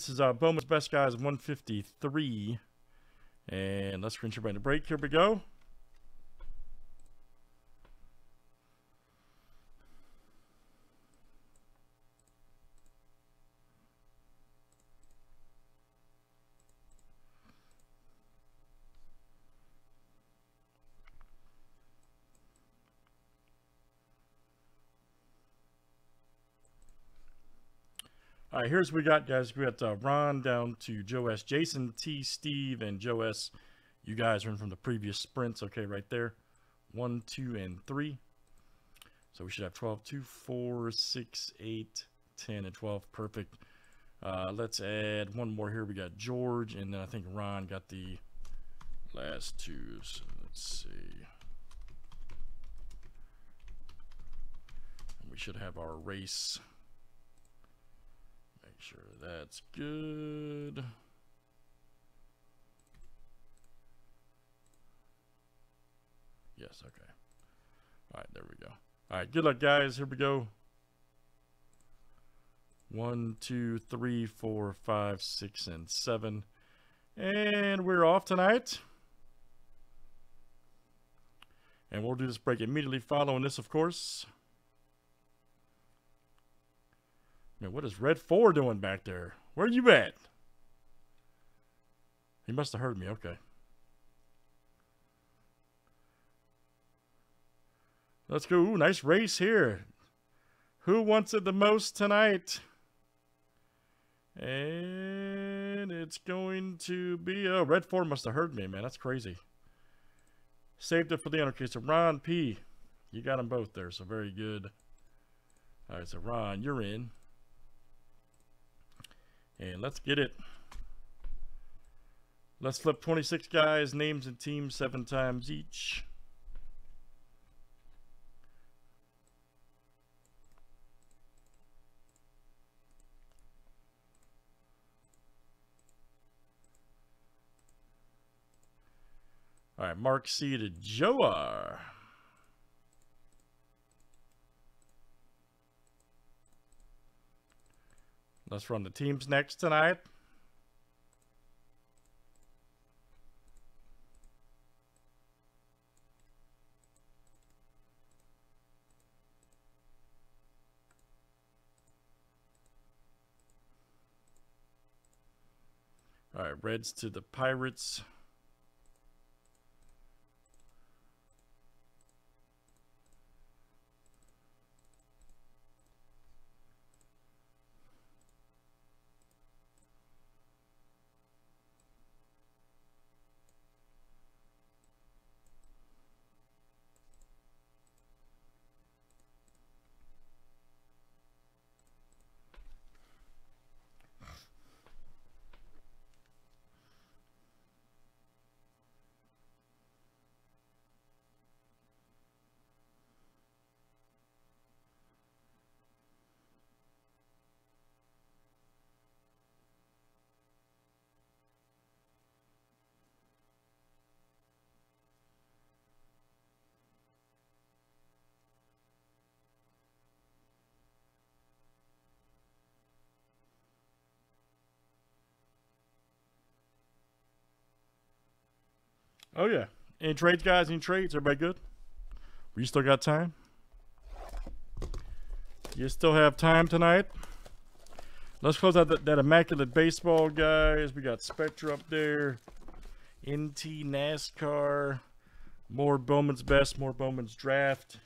This is uh, Bowman's Best Guys 153. And let's rinse everybody to break. Here we go. All right, here's what we got, guys. We got uh, Ron down to Joe S. Jason T. Steve and Joe S. You guys are in from the previous sprints. Okay, right there. One, two, and three. So we should have 12, 2, 4, 6, 8, 10, and 12. Perfect. Uh, let's add one more here. We got George, and then I think Ron got the last two. So let's see. we should have our race sure that's good. Yes, okay. All right, there we go. All right, good luck, guys. Here we go. One, two, three, four, five, six, and seven. And we're off tonight. And we'll do this break immediately following this, of course. Man, what is Red 4 doing back there? Where you at? He must have heard me. Okay. Let's go. Ooh, nice race here. Who wants it the most tonight? And it's going to be... Oh, Red 4 must have heard me, man. That's crazy. Saved it for the Okay, so Ron P. You got them both there, so very good. All right, so Ron, you're in. And let's get it. Let's flip 26 guys, names and teams seven times each. All right, Mark C to Joe Let's run the teams next tonight. All right, Reds to the Pirates. Oh yeah. Any trades, guys? Any trades? Everybody good? We still got time? You still have time tonight? Let's close out that, that immaculate baseball, guys. We got Spectra up there. NT NASCAR. More Bowman's Best, more Bowman's Draft.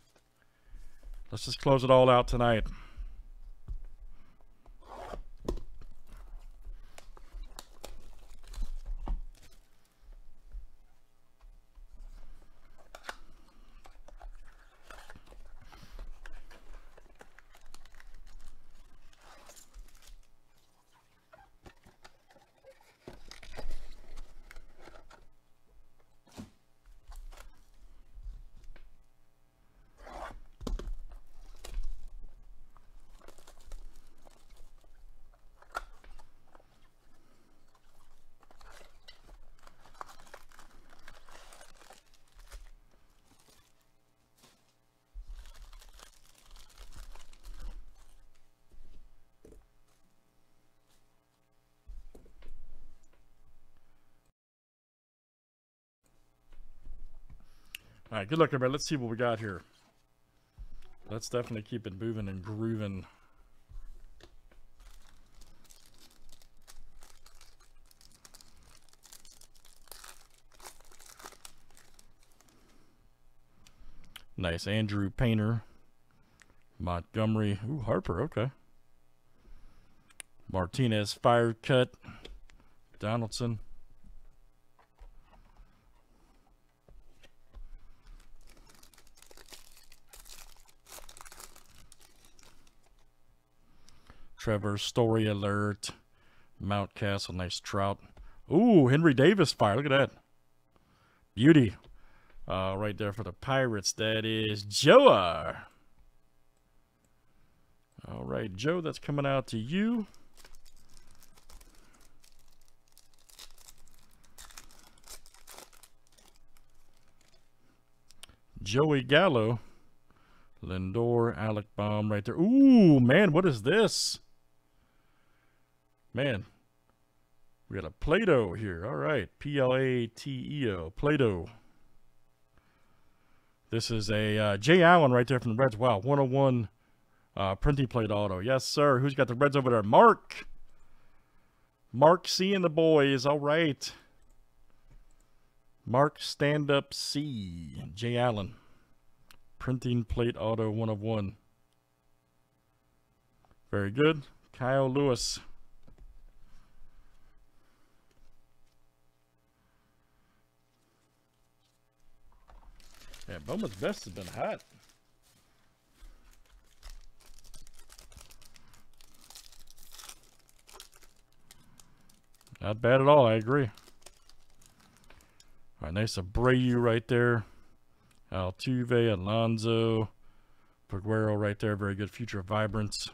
Let's just close it all out tonight. All right, good luck, everybody. Let's see what we got here. Let's definitely keep it moving and grooving. Nice. Andrew Painter. Montgomery. Ooh, Harper. Okay. Martinez. Fire cut. Donaldson. Trevor, Story Alert, Mountcastle, nice Trout. Ooh, Henry Davis fire. Look at that. Beauty. Uh, right there for the Pirates. That is Joe. All right, Joe, that's coming out to you. Joey Gallo. Lindor, Alec Bohm right there. Ooh, man, what is this? Man, we got a Plato here. All right. P L A T E O. Plato. This is a uh, Jay Allen right there from the Reds. Wow. 101 uh, printing plate auto. Yes, sir. Who's got the Reds over there? Mark. Mark C and the boys. All right. Mark Stand Up C. Jay Allen. Printing plate auto 1 of 1. Very good. Kyle Lewis. Yeah, Bowman's best has been hot. Not bad at all, I agree. All right, nice Abreu right there. Altuve, Alonso, Peguero right there. Very good future vibrance.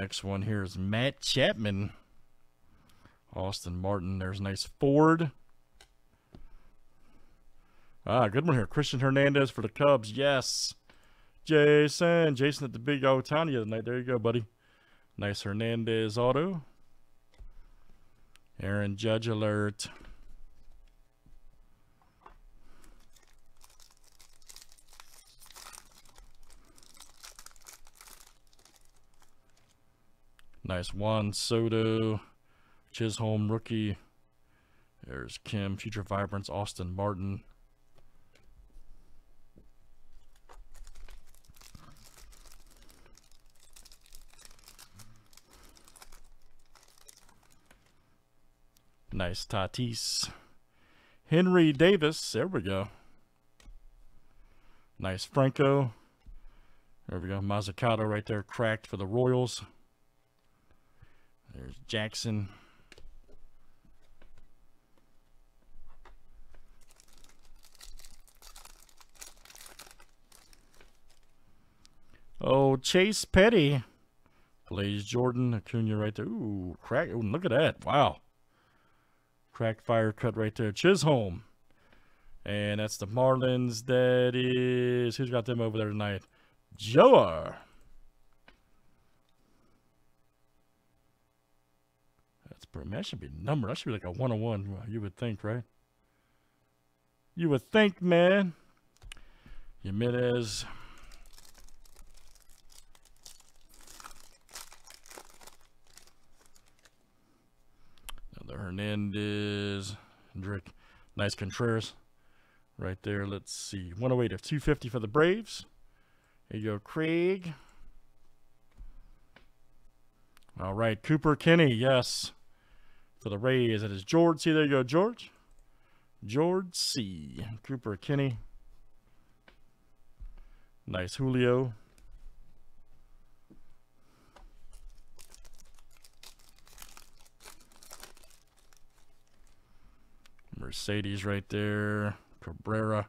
Next one here is Matt Chapman. Austin Martin. There's nice Ford. Ah, good one here. Cristian Hernandez for the Cubs. Yes. Jason. Jason at the big Ohtani the night. There you go, buddy. Nice Hernandez auto. Aaron Judge alert. Nice Juan Soto, Chisholm rookie. There's Kim, Future Vibrance, Austin Martin. Nice Tatis. Henry Davis. There we go. Nice Franco. There we go. Mozzicato right there cracked for the Royals. There's Jackson. Oh, Chase Petty. Blaze Jordan, Acuna right there. Ooh, crack. Ooh, look at that. Wow. Crack fire cut right there. Chisholm. And that's the Marlins. That is. Who's got them over there tonight? Joa. That should be number. That should be like a 101, uh, you would think, right? You would think, man. Jimenez. Another Hernandez. Hendrick. Nice Contreras. Right there. Let's see. 108 of 250 for the Braves. Here you go, Craig. All right, Cooper Kinney, yes for the Rays. It is George C. There you go, George. George C. Cooper Kinney. Nice Julio. Mercedes right there. Cabrera.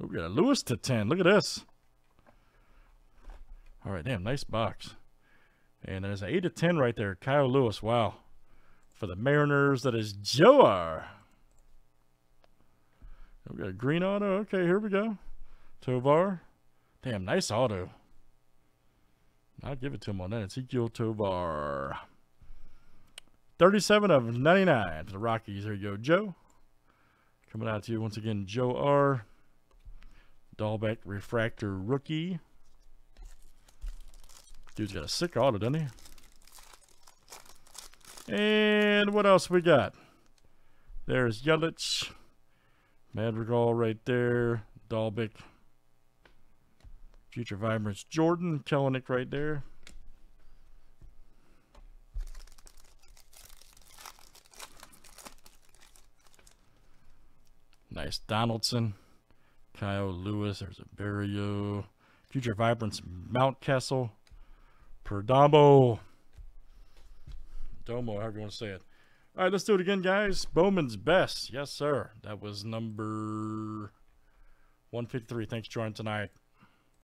Oh, we got a Lewis to 10. Look at this. All right, damn, nice box. And there's an 8 to 10 right there. Kyle Lewis. Wow for the Mariners. That is Joar. We got a green auto. Okay, here we go. Tovar. Damn, nice auto. I'll give it to him on that. Ezequiel Tovar. 37 of 99 for the Rockies. There you go, Joe. Coming out to you once again, Joe R. Dalbec Refractor Rookie. Dude's got a sick auto, doesn't he? And what else we got? There's Yelich. Madrigal right there. Dalbec. Future Vibrance Jordan. Kelenic right there. Nice Donaldson. Kyle Lewis. There's a Barrio. Future Vibrance Mountcastle. Perdomo. Domo, however you want to say it. All right, let's do it again, guys. Bowman's best. Yes, sir. That was number 153. Thanks for joining tonight.